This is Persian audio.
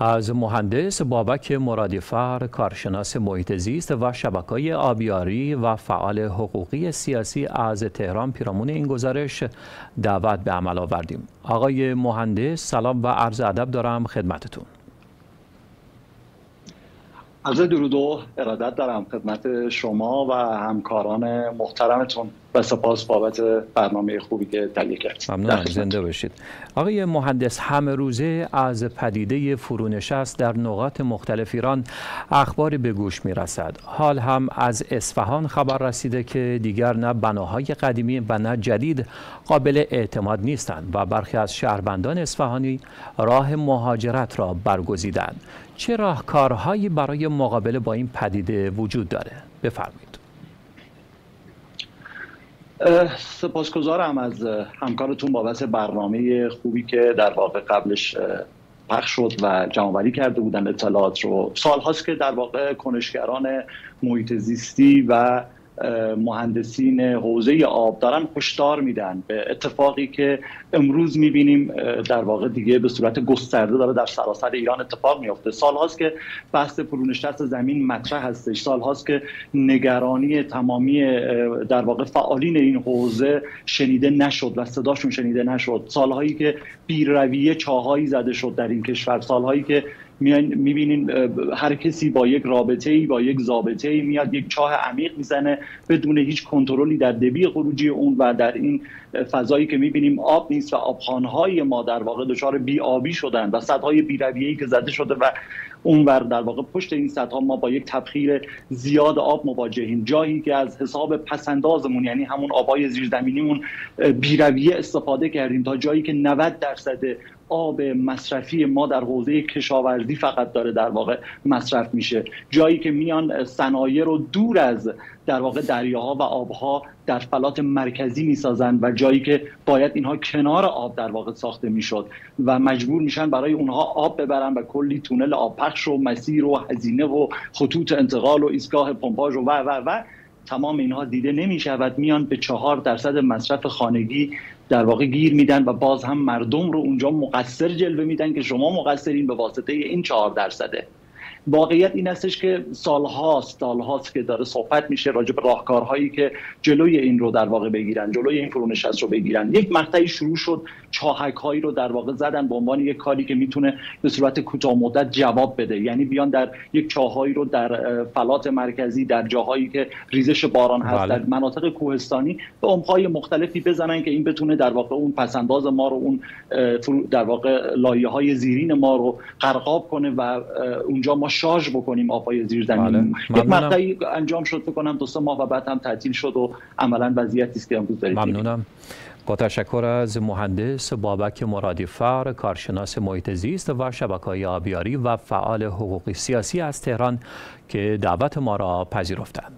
از مهندس بابک مرادیفر کارشناس محیط زیست و شبکه آبیاری و فعال حقوقی سیاسی از تهران پیرامون این گزارش دعوت به عمل آوردیم. آقای مهندس سلام و عرض ادب دارم خدمتتون. عرض درود و ارادت دارم خدمت شما و همکاران محترمتون. و سپاس بابت برنامه خوبی که تهیه کرد. ممنونم زنده باشید. آقای مهندس همه روزه از پدیده فرونشست در نقاط مختلف ایران اخباری به گوش می رسد حال هم از اصفهان خبر رسیده که دیگر نه بناهای قدیمی و نه جدید قابل اعتماد نیستند و برخی از شهروندان اصفهانی راه مهاجرت را برگزیدند. چه راهکارهایی برای مقابله با این پدیده وجود داره؟ بفرمایید. سپاسگزارم از همکارتون بابت برنامه خوبی که در واقع قبلش پخش شد و جمعوری کرده بودن اطلاعات رو. سال هاست که در واقع کنشگران محیط زیستی و مهندسین حوزه آب دارن هشدار میدن به اتفاقی که امروز می‌بینیم در واقع دیگه به صورت گسترده داره در سراسر ایران اتفاق میافته. سال هاست که بحث فرونشست زمین مطرح هستش. سال هاست که نگرانی تمامی در واقع فعالین این حوزه شنیده نشد و صداشون شنیده نشد. سالهایی که بیرویه چاهایی زده شد در این کشور. سالهایی که می‌بینین هر کسی با یک رابطه ای با یک ضابطه ای میاد یک چاه عمیق می‌زنه بدون هیچ کنترلی در دبی خروجی اون و در این فضایی که می‌بینیم آب نیست و آبخانهای ما در واقع دچار بی آبی شدن و سدهای ای که زده شده و اونور در واقع پشت این سدها ما با یک تبخیر زیاد آب مواجهیم. جایی که از حساب پسندازمون یعنی همون آبای زیرزمینیمون بیرویه استفاده کردیم تا جایی که 90 درصد آب مصرفی ما در حوزه کشاورزی فقط داره در واقع مصرف میشه. جایی که میان صنایع رو دور از در واقع دریاها و آبها در فلات مرکزی می‌سازن و جایی که باید اینها کنار آب در واقع ساخته می‌شد و مجبور میشن برای اونها آب ببرن و کلی تونل آب پخش و مسیر و هزینه و خطوط انتقال و ایستگاه پمپاژ و و و و تمام اینها دیده نمی شود میان به چهار درصد مصرف خانگی در واقع گیر میدن و باز هم مردم رو اونجا مقصر جلوه میدن که شما مقصرین به واسطه این چهار درصده. واقعیت این هستش که سالهاست سالهاست که داره صحبت میشه راجع به راهکارهایی که جلوی این رو در واقع بگیرن جلوی این فرونشست رو بگیرن یک مقطعی شروع شد چاهک هایی رو در واقع زدن به عنوان یک کاری که می‌تونه به صورت کوتاه مدت جواب بده یعنی بیان در یک چاهایی رو در فلات مرکزی در جاهایی که ریزش باران هست بله. در مناطق کوهستانی به عمقهای مختلفی بزنن که این بتونه در واقع اون پسنداز ما رو اون در واقع لایه های زیرین ما رو قرقاب کنه و اونجا ما شارژ بکنیم آبهای زیر زمین بله. یک مقطعی انجام شد کنم دو سه ماه و بعد هم تعطیل شد و عملا وضعیتی است که امروز دارید ممنونم. با تشکر از مهندس بابک مرادیفر کارشناس محیط زیست و شبکه آبیاری و فعال حقوقی سیاسی از تهران که دعوت ما را پذیرفتند.